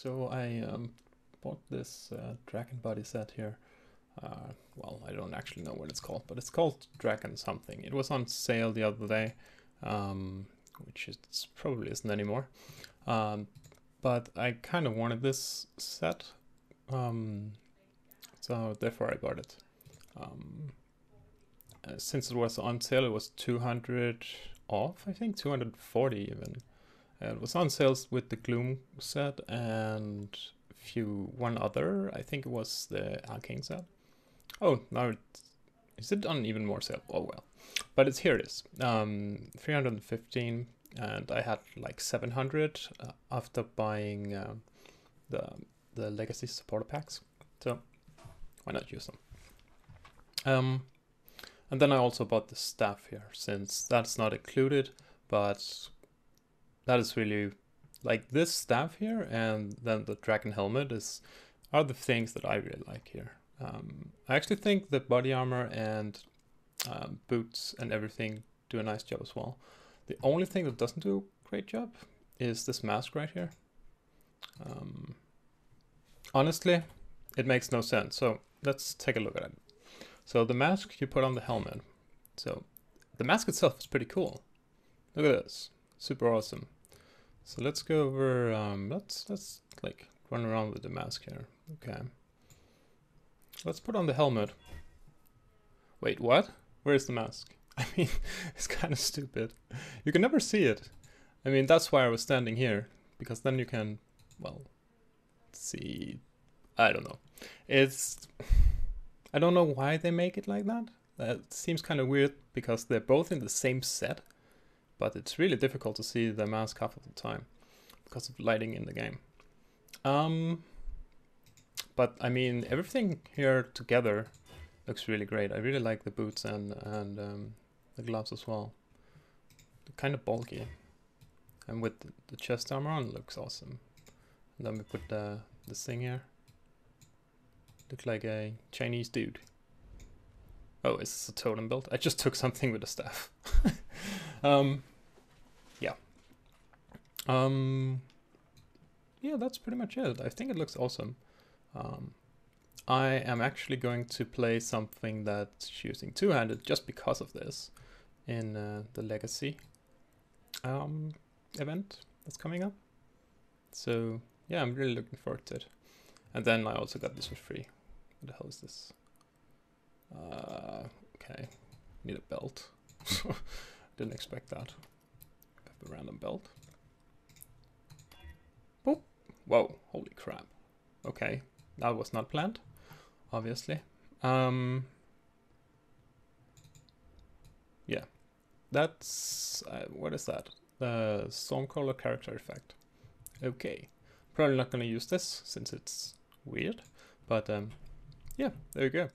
So I um, bought this uh, Dragon Body set here. Uh, well, I don't actually know what it's called, but it's called Dragon something. It was on sale the other day, um, which it probably isn't anymore. Um, but I kind of wanted this set, um, so therefore I bought it. Um, uh, since it was on sale, it was 200 off, I think 240 even. It was on sales with the Gloom set and few one other. I think it was the Arcane set. Oh, now it's, is it on even more sale? Oh well, but it's here it is. Um, 315, and I had like 700 uh, after buying uh, the the legacy supporter packs. So why not use them? Um, and then I also bought the staff here since that's not included, but that is really like this staff here and then the dragon helmet is are the things that I really like here. Um, I actually think the body armor and um, boots and everything do a nice job as well. The only thing that doesn't do a great job is this mask right here. Um, honestly, it makes no sense. So let's take a look at it. So the mask you put on the helmet. So the mask itself is pretty cool. Look at this, super awesome. So let's go over, um, let's, let's like run around with the mask here. Okay. Let's put on the helmet. Wait, what? Where's the mask? I mean, it's kind of stupid. You can never see it. I mean, that's why I was standing here, because then you can, well, see, I don't know. It's, I don't know why they make it like that. That seems kind of weird, because they're both in the same set but it's really difficult to see the mask half of the time because of lighting in the game. Um, but I mean, everything here together looks really great. I really like the boots and, and um, the gloves as well. They're kind of bulky. And with the chest armor on, looks awesome. And then we put the, this thing here. Look like a Chinese dude. Oh, is this a totem belt? I just took something with a staff. um. Um, yeah, that's pretty much it. I think it looks awesome. Um, I am actually going to play something that's using two-handed just because of this in uh, the Legacy um, event that's coming up. So yeah, I'm really looking forward to it. And then I also got this for free. What the hell is this? Uh, okay, need a belt. Didn't expect that. Have the random belt. Whoa, holy crap. Okay, that was not planned, obviously. Um, yeah, that's, uh, what is that? The Stormcaller character effect. Okay, probably not to use this since it's weird, but um, yeah, there you go.